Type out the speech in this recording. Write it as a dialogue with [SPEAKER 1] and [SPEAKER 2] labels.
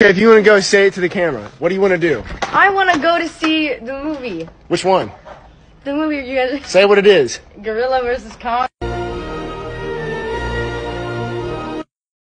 [SPEAKER 1] Okay, if you want to go say it to the camera, what do you want to do?
[SPEAKER 2] I want to go to see the movie.
[SPEAKER 1] Which one?
[SPEAKER 2] The movie you guys
[SPEAKER 1] Say what it is.
[SPEAKER 2] Gorilla versus Kong.